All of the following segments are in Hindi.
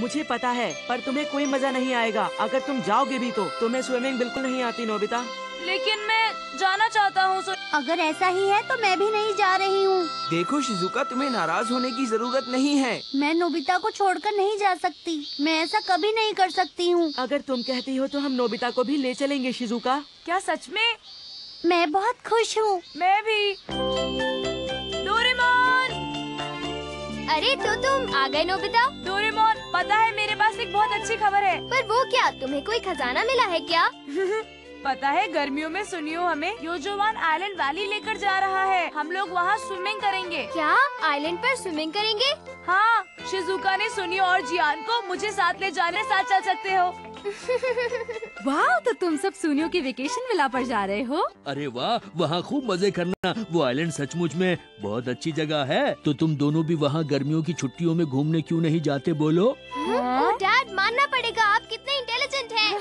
मुझे पता है पर तुम्हें कोई मज़ा नहीं आएगा। अगर तुम जाओगे भी तो तुम्हें स्विमिंग बिल्कुल नहीं आती नोबिता। लेकिन मैं जाना चाहता हूँ अगर ऐसा ही है तो मैं भी नहीं जा रही हूँ। देखो शिजुका तुम्हें नाराज़ होने की ज़रूरत नहीं है। मैं नोबिता को छोड़कर नहीं जा सकती। मैं ऐसा कभी नहीं कर सकती हूँ। अगर तुम कहती हो तो हम नोबिता को भी ले चलेंगे शिजुका। क्या सच में? मैं बहुत खुश हूँ। मैं भी। अरे तो तुम आ गए नोबिता? डोरेमोन पता है मेरे पास एक बहुत अच्छी खबर है। पर वो क्या तुम्हें कोई खजाना मिला है क्या? पता है गर्मियों में सुनियो हमें योजोवान आइलैंड वैली लेकर जा रहा है। हम लोग वहाँ स्विमिंग करेंगे। क्या? आइलैंड पर स्विमिंग करेंगे? हाँ शिजुका ने सुनियो और जियान को मुझे साथ ले जाने साथ चल सकते हो। वाह तो तुम सब सुनियो की वेकेशन विला पर जा रहे हो। अरे वाह वहाँ खूब मज़े करना। वो आइलैंड सचमुच में बहुत अच्छी जगह है। तो तुम दोनों भी वहाँ गर्मियों की छुट्टियों में घूमने क्यों नहीं जाते बोलो? डैड मानना पड़ेगा आप कितने इंटेलिजेंट हैं।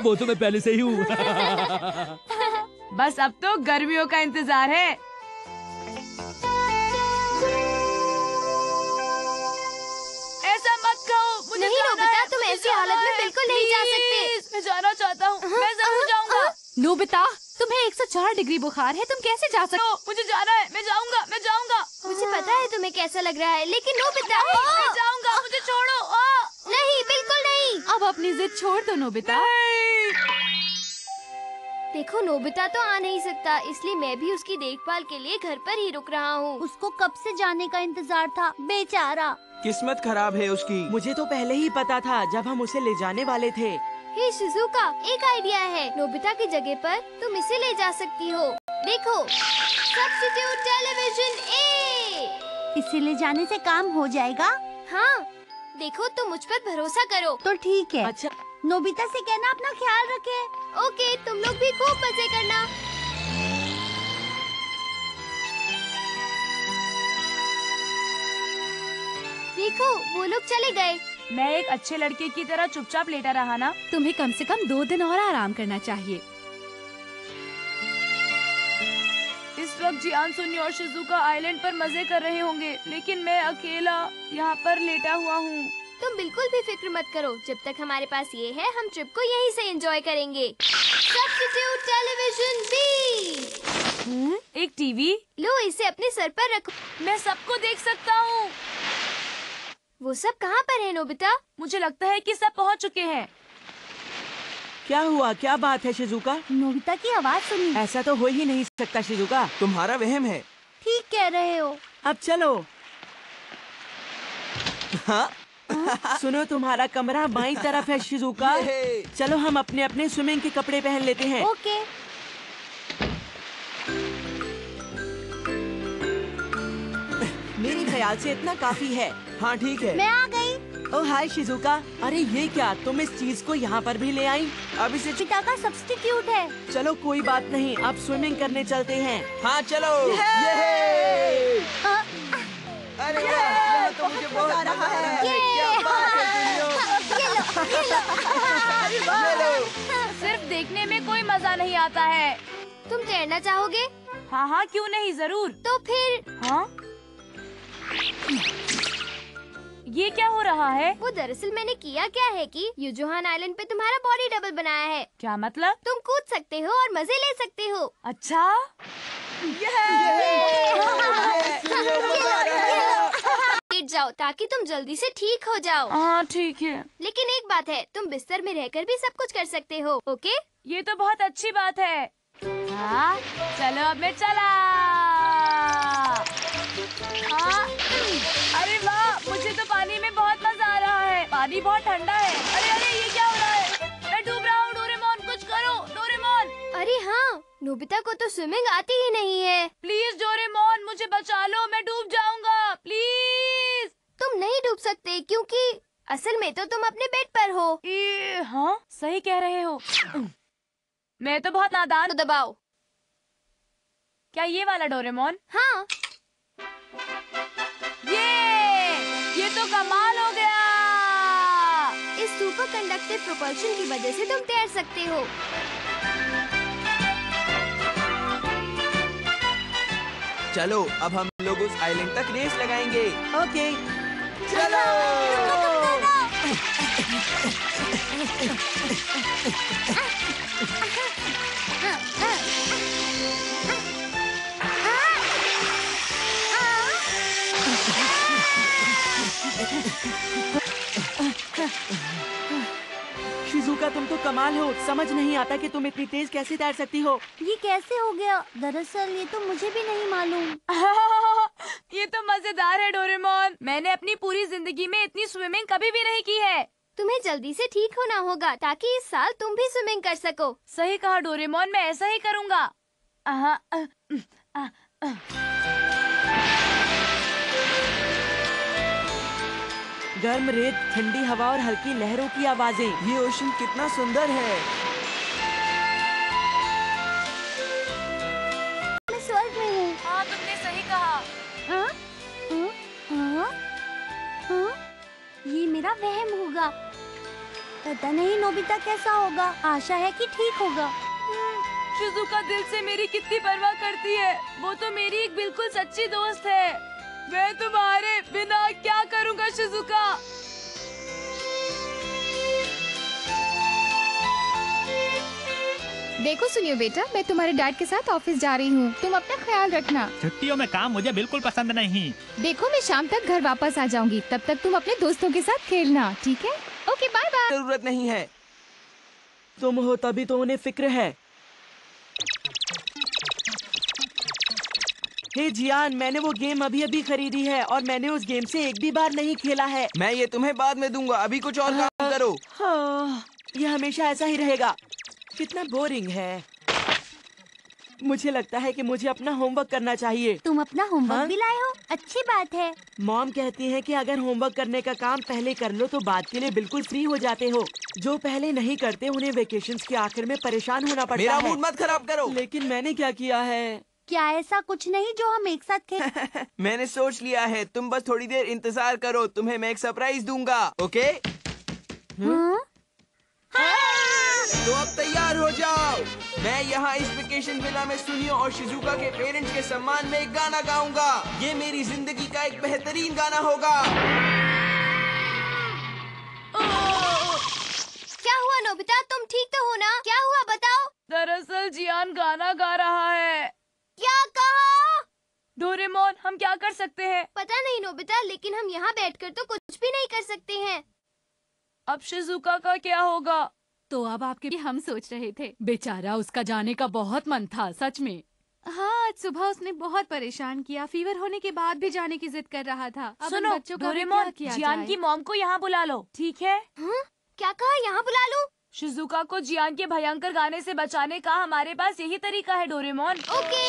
वो तो मैं पहले से ही हूँ। बस अब तो गर्मियों का इंतज़ार है। ऐसी हालत में बिल्कुल नहीं जा सकते। मैं जाना चाहता हूँ। मैं ज़रूर जाऊँगा। नोबिता तुम्हें 104 डिग्री बुखार है तुम कैसे जा सकते हो मुझे जाना है। मैं जाऊँगा मैं जाऊँगा। मुझे पता है तुम्हें कैसा लग रहा है लेकिन नोबिता मैं जाऊँगा मुझे छोड़ो। नहीं बिल्कुल नहीं। अब अपनी जिद छोड़ दो नोबिता। देखो नोबिता तो आ नहीं सकता इसलिए मैं भी उसकी देखभाल के लिए घर पर ही रुक रहा हूँ। उसको कब से जाने का इंतज़ार था? बेचारा। किस्मत खराब है उसकी। मुझे तो पहले ही पता था जब हम उसे ले जाने वाले थे। हे शिजुका एक आइडिया है। नोबिता की जगह पर तुम इसे ले जा सकती हो। देखो सब्स्टिट्यूट टेलीविज़न ए इसे ले जाने से काम हो जाएगा? हाँ देखो तुम मुझ पर भरोसा करो। तो ठीक है। अच्छा। नोबिता से कहना अपना ख्याल रखे। ओके तुम लोग भी खूब मज़े करना। देखो वो लोग चले गए। मैं एक अच्छे लड़के की तरह चुपचाप लेटा रहा ना। तुम्हें कम से कम दो दिन और आराम करना चाहिए। इस वक्त जियान सुनी और शिजुका आइलैंड पर मज़े कर रहे होंगे लेकिन मैं अकेला यहाँ पर लेटा हुआ हूँ। तुम बिल्कुल भी फ़िक्र मत करो। जब तक हमारे पास ये है हम ट्रिप को यहीं से एंजॉय करेंगे। सब्स्टिट्यूट टेलीविज़न बी एक टीवी लो इसे अपने सर पर रखो। मैं सबको देख सकता हूँ। वो सब कहाँ पर है नोबिता? मुझे लगता है कि सब पहुँच चुके हैं। क्या हुआ? क्या बात है शिजुका? नोबिता की आवाज़ सुनी ऐसा तो हो ही नहीं सकता शिजुका। तुम्हारा वहम है। ठीक कह रहे हो। अब चलो। हाँ? सुनो तुम्हारा कमरा बाई तरफ़ है शिजुका। चलो हम अपने अपने स्विमिंग के कपड़े पहन लेते हैं। ओके। मेरे ख्याल से इतना काफ़ी है। हाँ ठीक है। मैं आ गई। Oh hi Shizuka. अरे ये क्या? तुम इस चीज़ को यहाँ पर भी ले आई? अब इसे पिता का सब्स्टिट्यूट है। चलो कोई बात नहीं। अब स्विमिंग करने चलते हैं। हाँ चलो। ये ये! अरे वाह, यहाँ तो मुझे बहुत मज़ा आ रहा है। क्या बात है दुनिया। ये लो सिर्फ़ देखने में कोई मज़ा नहीं आता है। तुम तैरना चाहोगे? हाँ हाँ क्यों नहीं ज़रूर। तो फिर? हाँ? ये क्या हो रहा है? वो दरअसल मैंने किया क्या है कि यूजोहान आइलैंड पे तुम्हारा बॉडी डबल बनाया है। क्या मतलब? तुम कूद सकते हो और मज़े ले सकते हो। अच्छा। लेट जाओ ताकि तुम जल्दी से ठीक हो जाओ। हाँ ठीक है। लेकिन एक बात है तुम बिस्तर में रहकर भी सब कुछ कर सकते हो ओके? ये तो बहुत अच्छी बात है। हाँ चलो अब मैं चला। हाँ अरे वाह मुझे तो पानी में बहुत मज़ा आ रहा है। पानी बहुत ठंडा है। अरे अरे ये क्या हो रहा है? मैं डूब रहा हूँ डोरेमोन कुछ करो डोरेमोन। अरे हाँ नोबिता को तो स्विमिंग आती ही नहीं है। प्लीज़ डोरेमोन मुझे बचा लो मैं डूब जाऊँगा। तुम नहीं डूब सकते क्योंकि असल में तो तुम अपने बेड पर हो। हाँ सही कह रहे हो। मैं तो बहुत नादान। तो दबाओ। क्या ये वाला डोरेमोन? हाँ। ये ये तो कमाल हो गया। इस सुपर कंडक्टिव प्रोपल्शन की वजह से तुम तैर सकते हो। चलो अब हम लोग उस आइलैंड तक रेस लगाएँगे। ओके। चलो शिजुका तुम तो कमाल हो। समझ नहीं आता कि तुम इतनी तेज कैसे तैर सकती हो। ये कैसे हो गया? दरअसल ये तो मुझे भी नहीं मालूम। ये तो मज़ेदार है डोरेमोन। मैंने अपनी पूरी ज़िंदगी में इतनी स्विमिंग कभी भी नहीं की है। तुम्हें जल्दी से ठीक होना होगा ताकि इस साल तुम भी स्विमिंग कर सको। सही कहा डोरेमोन मैं ऐसा ही करूँगा। गर्म रेत ठंडी हवा और हल्की लहरों की आवाज़ें। ये ओशन कितना सुंदर है। होगा। पता नहीं नोबिता कैसा होगा? आशा है कि ठीक होगा। शिजुका दिल से मेरी कितनी परवाह करती है। वो तो मेरी एक बिल्कुल सच्ची दोस्त है। मैं तुम्हारे बिना क्या करूँगा, शिजुका? देखो सुनियो बेटा मैं तुम्हारे डैड के साथ ऑफ़िस जा रही हूँ। तुम अपना ख्याल रखना। छुट्टियों में काम मुझे बिल्कुल पसंद नहीं। देखो मैं शाम तक घर वापस आ जाऊँगी। तब तक तुम अपने दोस्तों के साथ खेलना ठीक है? ओके बाय बाय ज़रूरत नहीं है। तुम हो तभी तो उन्हें फ़िक्र है। हे जियान मैंने वो गेम अभी अभी खरीदी है और मैंने उस गेम से एक भी बार नहीं खेला है। मैं ये तुम्हें बाद में दूँगा। अभी कुछ और काम करो। हाँ, ये हमेशा ऐसा ही रहेगा। कितना बोरिंग है। मुझे लगता है कि मुझे अपना होमवर्क करना चाहिए। तुम अपना होमवर्क हाँ? भी लाए हो? अच्छी बात है। मॉम कहती है कि अगर होमवर्क करने का काम पहले कर लो तो बाद के लिए बिल्कुल फ्री हो जाते हो। जो पहले नहीं करते उन्हें वेकेशंस के आखिर में परेशान होना पड़ता मेरा है। मूड मत खराब करो। लेकिन मैंने क्या किया है? क्या ऐसा कुछ नहीं जो हम एक साथ खेल मैंने सोच लिया है तुम बस थोड़ी देर इंतज़ार करो तुम्हें मैं एक सरप्राइज़ दूँगा ओके हाँ? तो अब तैयार हो जाओ। मैं यहाँ इस वेकेशन विला में सुनियो और शिजुका के पेरेंट्स के सम्मान में एक गाना गाऊँगा। ये मेरी ज़िंदगी का एक बेहतरीन गाना होगा। क्या हुआ नोबिता? तुम ठीक तो हो ना? क्या हुआ बताओ। दरअसल जियान गाना गा रहा है। क्या कहा? डोरेमोन हम क्या कर सकते हैं? पता नहीं नोबिता लेकिन हम यहाँ बैठकर तो कुछ भी नहीं कर सकते हैं। अब शिजुका का क्या होगा? तो अब आपके हम सोच रहे थे। बेचारा उसका जाने का बहुत मन था सच में। हाँ आज सुबह उसने बहुत परेशान किया। फीवर होने के बाद भी जाने की जिद कर रहा था। अब सुनो बच्चों का डोरेमोन क्या किया जियान की मॉम को यहाँ बुला लो ठीक है? हाँ? क्या कहा? यहाँ बुला लो? शिजुका को जियान के भयंकर गाने से बचाने का हमारे पास यही तरीका है डोरेमोन। ओके।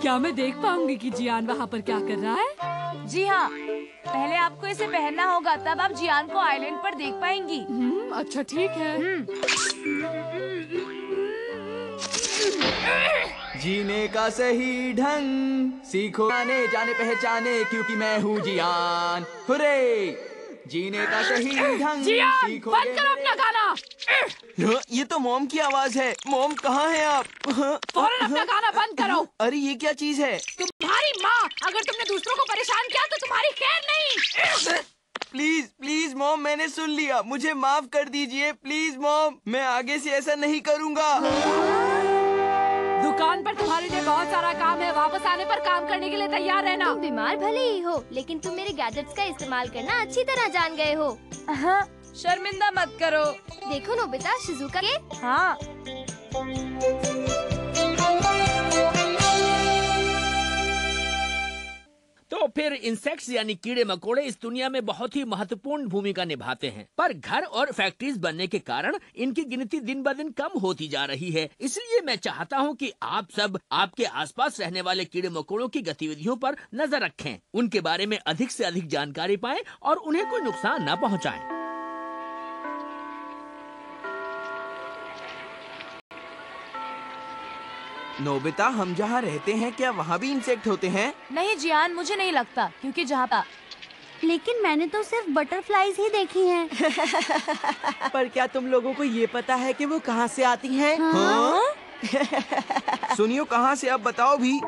क्या मैं देख पाऊँगी कि जियान वहाँ पर क्या कर रहा है? जी हाँ। पहले आपको इसे पहनना होगा तब आप जियान को आइलैंड पर देख पाएँगी। हम्म, अच्छा ठीक है। जीने का सही ढंग सीखो आने जाने पहचाने क्योंकि मैं हूँ जियान। हुरे! जीने का सही ढंग करो अपना गाना। हाँ, ये तो मोम की आवाज़ है। मोम कहाँ है आप? हाँ, फ़ौरन अपना गाना बंद करो। अरे ये क्या चीज़ है? तुम्हारी माँ अगर तुमने दूसरों को परेशान किया तो तुम्हारी खैर नहीं। प्लीज़ प्लीज़ मोम मैंने सुन लिया। मुझे माफ़ कर दीजिए। प्लीज़ मोम मैं आगे से ऐसा नहीं करूँगा। दुकान पर तुम्हारे लिए बहुत सारा काम है। वापस आने पर काम करने के लिए तैयार रहना। तुम बीमार भले ही हो लेकिन तुम मेरे गैजेट्स का इस्तेमाल करना अच्छी तरह जान गए हो। हाँ, शर्मिंदा मत करो। देखो नोबिता शिजुका के। हाँ। तो फिर इंसेक्ट्स यानी कीड़े मकोड़े इस दुनिया में बहुत ही महत्वपूर्ण भूमिका निभाते हैं। पर घर और फैक्ट्रीज बनने के कारण इनकी गिनती दिन ब दिन कम होती जा रही है। इसलिए मैं चाहता हूँ कि आप सब आपके आसपास रहने वाले कीड़े मकोड़ों की गतिविधियों पर नज़र रखें। उनके बारे में अधिक से अधिक जानकारी पाएँ और उन्हें कोई नुकसान न पहुंचाएँ। नोबिता हम जहाँ रहते हैं क्या वहाँ भी इंसेक्ट होते हैं नहीं जियान मुझे नहीं लगता क्योंकि जहाँ पा लेकिन मैंने तो सिर्फ़ बटरफ्लाईज ही देखी हैं। पर क्या तुम लोगों को ये पता है कि वो कहाँ से आती हैं? हाँ? सुनियो कहाँ से आप बताओ भी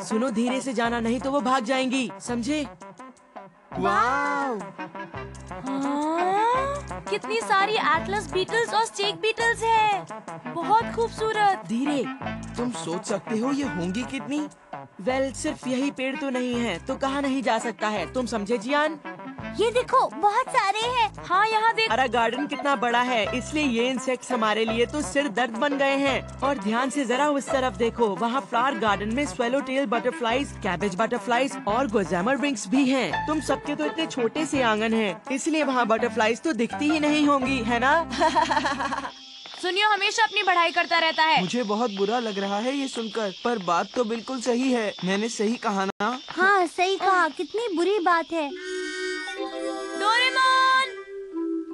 सुनो धीरे से जाना नहीं तो वो भाग जाएँगी समझे हाँ, कितनी सारी एटलस बीटल्स और स्टेक बीटल्स है। बहुत खूबसूरत। धीरे तुम सोच सकते हो ये होंगी कितनी? वेल सिर्फ़ यही पेड़ तो नहीं है तो कहाँ नहीं जा सकता है? तुम समझे जियान? ये देखो बहुत सारे हैं। हाँ यहाँ देख। हमारा गार्डन कितना बड़ा है। इसलिए ये इंसेक्ट्स हमारे लिए तो सिर दर्द बन गए हैं। और ध्यान से जरा उस तरफ़ देखो वहाँ फ्लावर गार्डन में swallowtail butterflies cabbage butterflies और गोजामर विंग्स भी हैं। तुम सबके तो इतने छोटे से आँगन है इसलिए वहाँ बटरफ्लाईज तो दिखती ही नहीं होंगी है ना? सुनियो हमेशा अपनी पढ़ाई करता रहता है। मुझे बहुत बुरा लग रहा है ये सुनकर पर बात तो बिल्कुल सही है। मैंने सही कहा ना? हाँ सही कहा। कितनी बुरी बात है। डोरेमोन!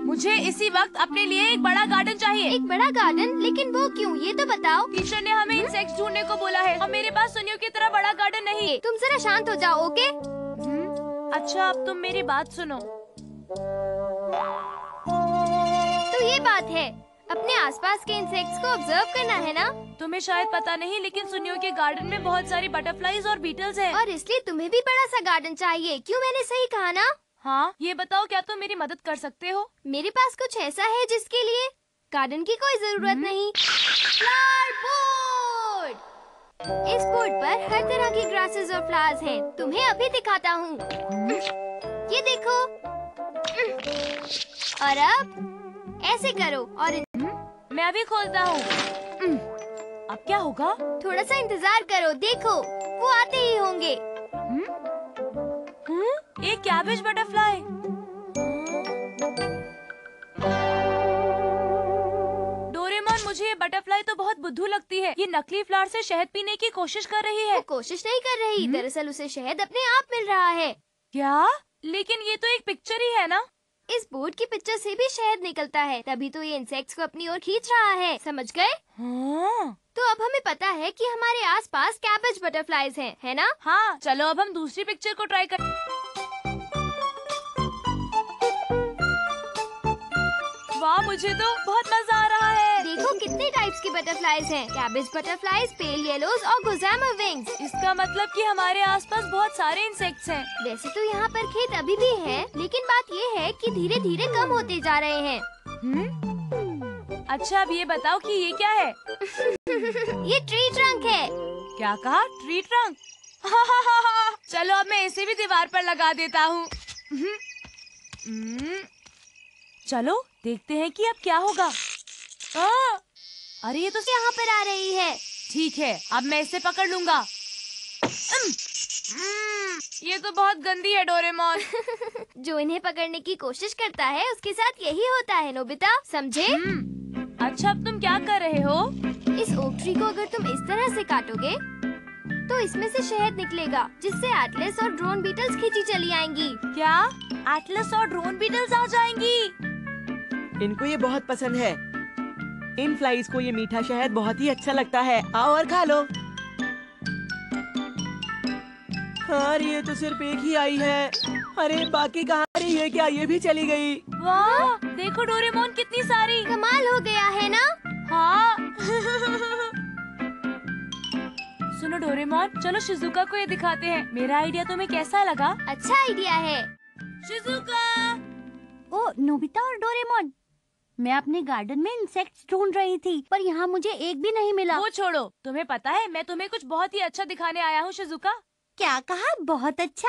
मुझे इसी वक्त अपने लिए एक बड़ा गार्डन चाहिए। एक बड़ा गार्डन लेकिन वो क्यों? ये तो बताओ। टीचर ने हमें इंसेक्ट्स ढूँढने को बोला है। और मेरे पास सुनियो की तरह बड़ा गार्डन नहीं। है तुम जरा शांत हो जाओ ओके अच्छा अब तुम मेरी बात सुनो। तो ये बात है अपने आसपास के इंसेक्ट्स को ऑब्ज़र्व करना है ना? तुम्हें शायद पता नहीं लेकिन सुनियो के गार्डन में बहुत सारी बटरफ्लाईज और बीटल्स हैं। और इसलिए तुम्हें भी बड़ा सा गार्डन चाहिए। क्यों मैंने सही कहा ना? हाँ ये बताओ क्या तुम तो मेरी मदद कर सकते हो? मेरे पास कुछ ऐसा है जिसके लिए गार्डन की कोई ज़रूरत नहीं। फ्लावर बोर्ड इस बोर्ड पर हर तरह की ग्रासेस और फ्लावर्स हैं। तुम्हें अभी दिखाता हूँ। ये देखो। और अब ऐसे करो और इन- मैं अभी खोलता हूँ। अब क्या होगा? थोड़ा सा इंतज़ार करो देखो वो आते ही होंगे। एक कैबेज बटरफ्लाई। डोरेमोन मुझे ये बटरफ्लाई तो बहुत बुद्धू लगती है। ये नकली फ्लावर से शहद पीने की कोशिश कर रही वो है कोशिश नहीं कर रही। दरअसल उसे शहद अपने आप मिल रहा है। क्या? लेकिन ये तो एक पिक्चर ही है ना? इस बोर्ड की पिक्चर से भी शहद निकलता है। तभी तो ये इंसेक्ट्स को अपनी ओर खींच रहा है। समझ गए? हाँ। तो अब हमें पता है कि हमारे आसपास कैबेज बटरफ्लाईज हैं, है ना? हाँ चलो अब हम दूसरी पिक्चर को ट्राई कर वाह मुझे तो बहुत मज़ा कितने टाइप्स की बटरफ्लाईज हैं। कैबेज बटरफ्लाईज पेल येलोज और गोजामा विंग्स इसका मतलब कि हमारे आसपास बहुत सारे इंसेक्ट्स हैं। वैसे तो यहाँ पर खेत अभी भी है लेकिन बात ये है कि धीरे धीरे कम होते जा रहे हैं। हम्म? अच्छा अब ये बताओ कि ये क्या है? ये ट्री ट्रंक है। क्या कहा? ट्री ट्रंक चलो अब मैं इसे भी दीवार पर लगा देता हूँ। हम्म। चलो देखते हैं कि अब क्या होगा। आ, अरे ये तो यहाँ पर आ रही है। ठीक है अब मैं इसे पकड़ लूँगा। ये तो बहुत गंदी है डोरेमोन। जो इन्हें पकड़ने की कोशिश करता है उसके साथ यही होता है नोबिता समझे? हम्म, अच्छा अब तुम क्या कर रहे हो? इस ओक ट्री को अगर तुम इस तरह से काटोगे तो इसमें से शहद निकलेगा जिससे एटलस और ड्रोन बीटल्स खींची चली आएँगी। क्या? एटलस और ड्रोन बीटल्स आ जाएँगी? इनको ये बहुत पसंद है। इन फ्लाइज को ये मीठा शहद बहुत ही अच्छा लगता है। आओ और खा लो। हाँ ये तो सिर्फ़ एक ही आई है। अरे बाकी कहाँ रही है क्या? ये भी चली गई। वाह देखो डोरेमोन कितनी सारी। कमाल हो गया है ना? हाँ। सुनो डोरेमोन चलो शिजुका को ये दिखाते हैं। मेरा आइडिया तुम्हें कैसा लगा? अच्छा आइडिया है। शिजुका! ओ नोबिता और डोरेमोन। मैं अपने गार्डन में इंसेक्ट्स ढूंढ रही थी पर यहाँ मुझे एक भी नहीं मिला। वो छोड़ो तुम्हें पता है मैं तुम्हें कुछ बहुत ही अच्छा दिखाने आया हूँ शिजुका। क्या कहा? बहुत अच्छा?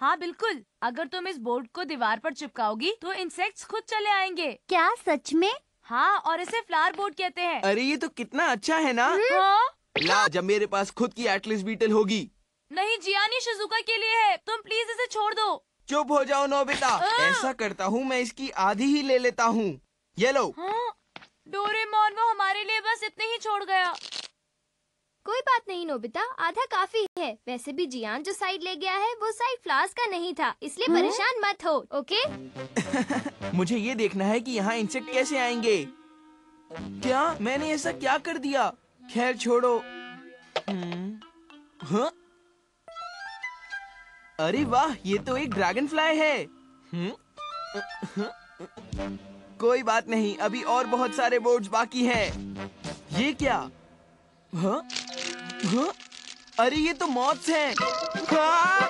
हाँ बिल्कुल। अगर तुम इस बोर्ड को दीवार पर चिपकाओगी तो इंसेक्ट्स खुद चले आएँगे। क्या सच में? हाँ और इसे फ्लावर बोर्ड कहते हैं। अरे ये तो कितना अच्छा है ना? हाँ? ला जब मेरे पास खुद की एटलिस बीटल होगी। नहीं जियानी शिजुका के लिए है। तुम प्लीज़ इसे छोड़ दो। चुप हो जाओ नोबिता। ऐसा करता हूँ मैं इसकी आधी ही ले लेता हूँ। ये लो हाँ डोरेमोन वो हमारे लिए बस इतने ही छोड़ गया। कोई बात नहीं नोबिता। आधा काफ़ी है। वैसे भी जियान जो साइड ले गया है वो साइड फ्लावर्स का नहीं था। इसलिए परेशान मत हो ओके मुझे ये देखना है कि यहाँ इंसेक्ट कैसे आएँगे। क्या मैंने ऐसा क्या कर दिया? खैर छोड़ो। हम्म, हाँ? अरे वाह ये तो एक ड्रैगन फ्लाई है। हम्म, कोई बात नहीं, अभी और बहुत सारे बोर्ड्स बाकी हैं ये क्या हाँ? हाँ? अरे, ये तो मॉथ्स हैं हाँ!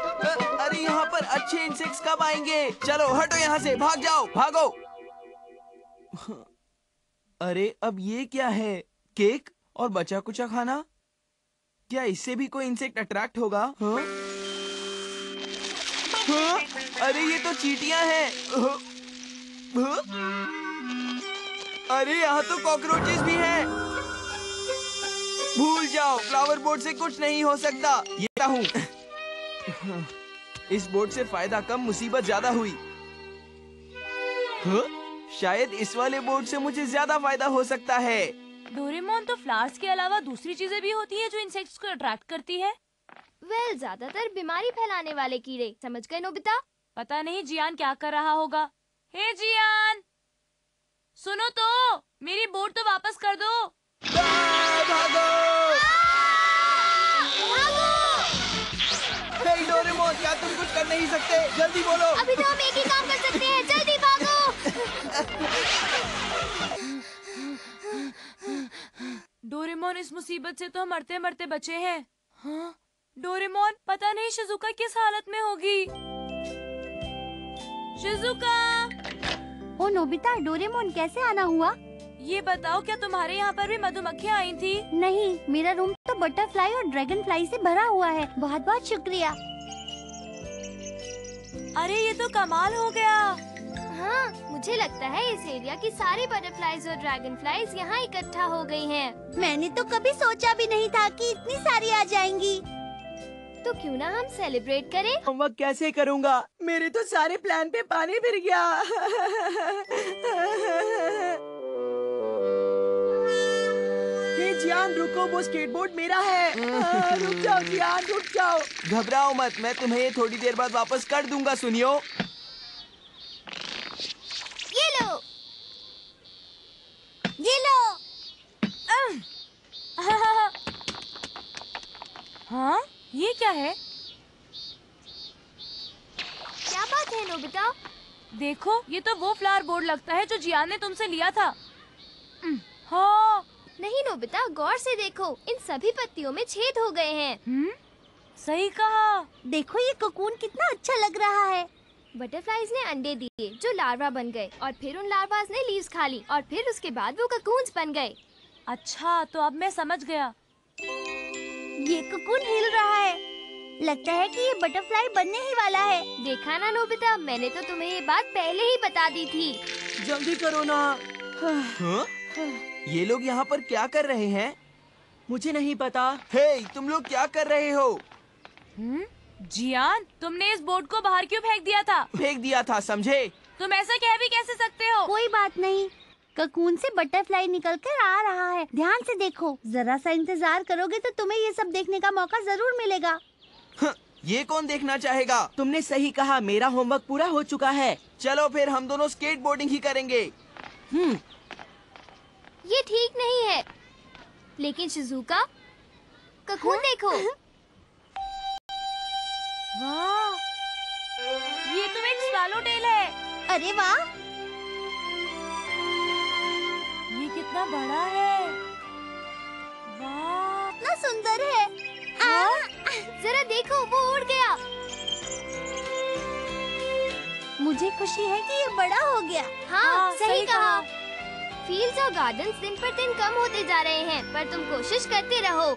अरे, यहाँ पर अच्छे इंसेक्ट्स कब आएँगे चलो, हटो यहाँ से, भाग जाओ, भागो अरे, अब ये क्या है केक और बचा कुचा खाना क्या इससे भी कोई इंसेक्ट अट्रैक्ट होगा हाँ? हाँ? अरे, ये तो चीटियाँ हैं हाँ? हाँ? अरे यहाँ तो कॉकरोचेस भी हैं। भूल जाओ फ्लावर बोर्ड से कुछ नहीं हो सकता। ये हूँ? इस बोर्ड से फ़ायदा कम मुसीबत ज़्यादा हुई। हाँ? शायद इस वाले बोर्ड से मुझे ज़्यादा फ़ायदा हो सकता है। डोरेमोन तो फ्लावर्स के अलावा दूसरी चीज़ें भी होती है जो इंसेक्ट्स को अट्रैक्ट करती है। वेल well, ज़्यादातर बीमारी फैलाने वाले कीड़े समझ गए नोबिता? पता नहीं जियान क्या कर रहा होगा। हे जियान! सुनो तो मेरी बोट तो वापस कर दो। भागो। हे डोरेमोन क्या तुम कुछ कर नहीं सकते? जल्दी बोलो। अभी तो हम एक ही काम कर सकते हैं। जल्दी भागो। डोरेमोन इस मुसीबत से तो हम मरते मरते बचे हैं। हाँ? डोरेमोन पता नहीं शिजुका किस हालत में होगी। शिजुका! ओ नोबिता डोरेमोन कैसे आना हुआ? ये बताओ क्या तुम्हारे यहाँ पर भी मधुमक्खियाँ आई थी? नहीं मेरा रूम तो बटरफ्लाई और ड्रैगन फ्लाई से भरा हुआ है। बहुत बहुत शुक्रिया। अरे ये तो कमाल हो गया। हाँ मुझे लगता है इस एरिया की सारी बटरफ्लाईज और ड्रैगन फ्लाईज यहाँ इकट्ठा हो गई हैं। मैंने तो कभी सोचा भी नहीं था कि इतनी सारी आ जाएँगी। तो क्यों ना हम सेलिब्रेट करें? होमवर्क कैसे करूँगा? मेरे तो सारे प्लान पे पानी फिर गया। हे जियान रुको वो स्केटबोर्ड मेरा है। हाँ, रुक जाओ जियान रुक जाओ। घबराओ मत मैं तुम्हें ये थोड़ी देर बाद वापस कर दूँगा सुनियो? ये लो। ये लो। हाँ? ये क्या है? क्या बात है नोबिता? देखो ये तो वो फ्लावर बोर्ड लगता है जो जियान ने तुमसे लिया था। हाँ। नहीं नोबिता गौर से देखो इन सभी पत्तियों में छेद हो गए हैं। हम्म? सही कहा। देखो ये कोकून कितना अच्छा लग रहा है। बटरफ्लाईज ने अंडे दिए जो लार्वा बन गए और फिर उन लार्वाज ने लीव्स खा ली और फिर उसके बाद वो ककून्स बन गए। अच्छा तो अब मैं समझ गया। ये कोकून हिल रहा है। लगता है कि ये बटरफ्लाई बनने ही वाला है। देखा ना नोबिता मैंने तो तुम्हें ये बात पहले ही बता दी थी। जल्दी करो ना। हाँ? ये लोग यहाँ पर क्या कर रहे हैं? मुझे नहीं पता। हे तुम लोग क्या कर रहे हो? हम्म? जियान तुमने इस बोर्ड को बाहर क्यों फेंक दिया था? फेंक दिया था समझे? तुम ऐसा कह भी कैसे सकते हो? कोई बात नहीं। ककून से बटरफ्लाई निकल कर आ रहा है। ध्यान से देखो। जरा सा इंतज़ार करोगे तो तुम्हें ये सब देखने का मौका ज़रूर मिलेगा। ये कौन देखना चाहेगा? तुमने सही कहा मेरा होमवर्क पूरा हो चुका है। चलो फिर हम दोनों स्केट बोर्डिंग ही करेंगे। हम्म। ये ठीक नहीं है। लेकिन शिजुका ककून देखो। वाह ये तो एक स्वालो टेल है। अरे वाह कितना बड़ा है। वाह। कितना सुंदर है। जरा देखो वो उड़ गया। मुझे खुशी है कि ये बड़ा हो गया। हाँ, हाँ, सही सही कहा। कहा। फील्ड्स और गार्डन्स दिन पर दिन कम होते जा रहे हैं पर तुम कोशिश करते रहो।